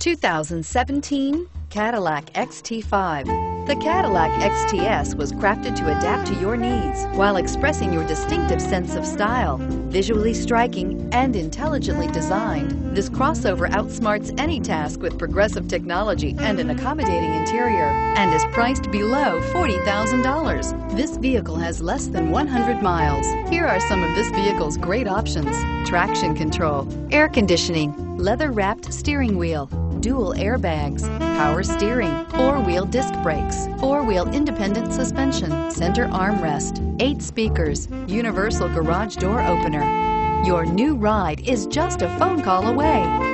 2017 Cadillac XT5. The Cadillac XT5 was crafted to adapt to your needs while expressing your distinctive sense of style. Visually striking and intelligently designed, this crossover outsmarts any task with progressive technology and an accommodating interior and is priced below $40,000. This vehicle has less than 100 miles. Here are some of this vehicle's great options. Traction control, air conditioning, leather-wrapped steering wheel, dual airbags, power steering, four-wheel disc brakes, four-wheel independent suspension, center armrest, eight speakers, universal garage door opener. Your new ride is just a phone call away.